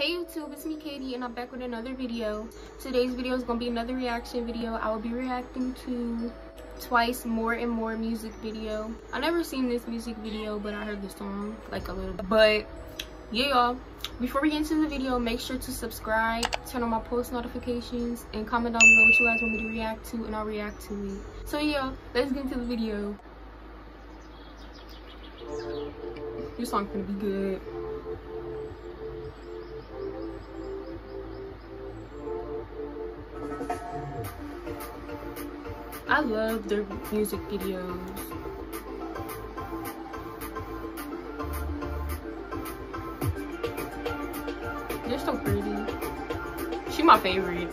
Hey YouTube, it's me Caite and I'm back with another video. Today's video is to be another reaction video. I will be reacting to Twice More and More music video. I never seen this music video but I heard the song like a little bit. But yeah y'all, before we get into the video, make sure to subscribe, turn on my post notifications, and comment down below what you guys want me to react to and I'll react to it. So yeah, let's get into the video. This song's gonna be good. I love their music videos. They're so pretty. She my favorite.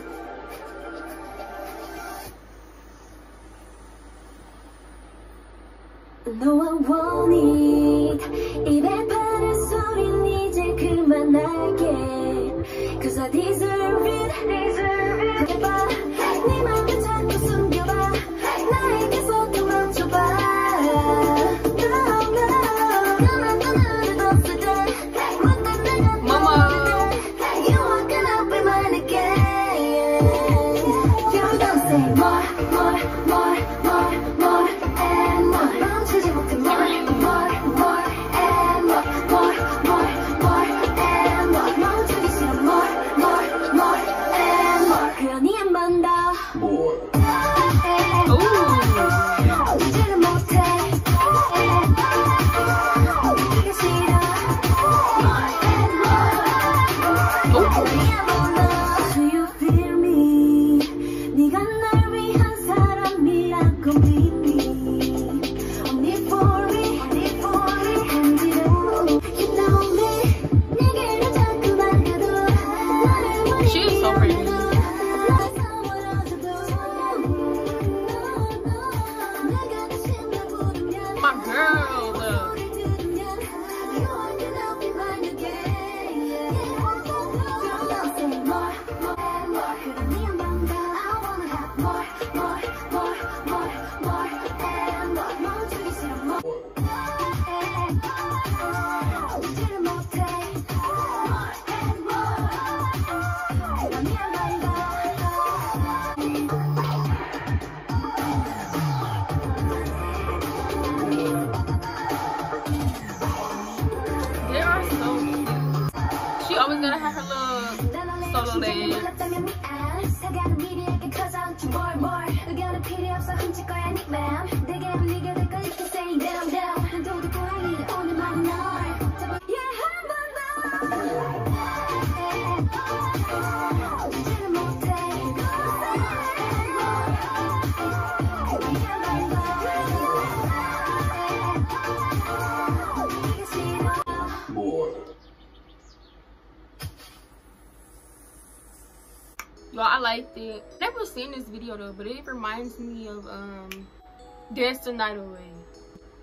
너와 원이 입에 바른 소린 이제 그만할게 Cause I deserve it, deserve Ooh. 이제 always gonna have her little solo dance. Y'all, I liked it. Never seen this video though, but it reminds me of um Dance the Night Away.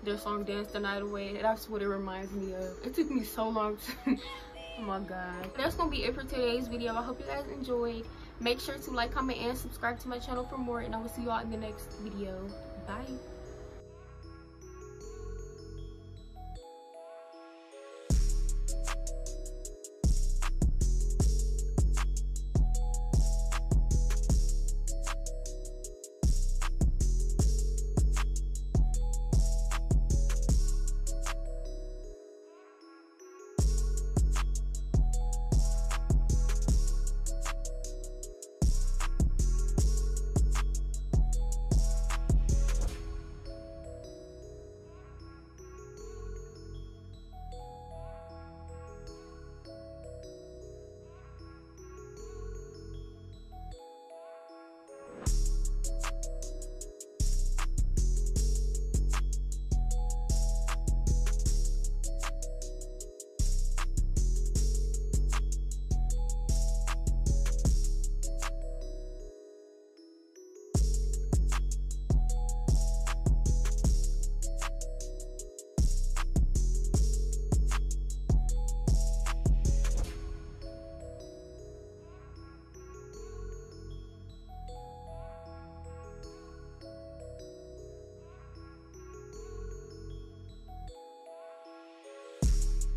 Their song Dance the Night Away. That's what it reminds me of. It took me so long to Oh my god. That's gonna be it for today's video. I hope you guys enjoyed. Make sure to like, comment, and subscribe to my channel for more, and I will see y'all in the next video. Bye.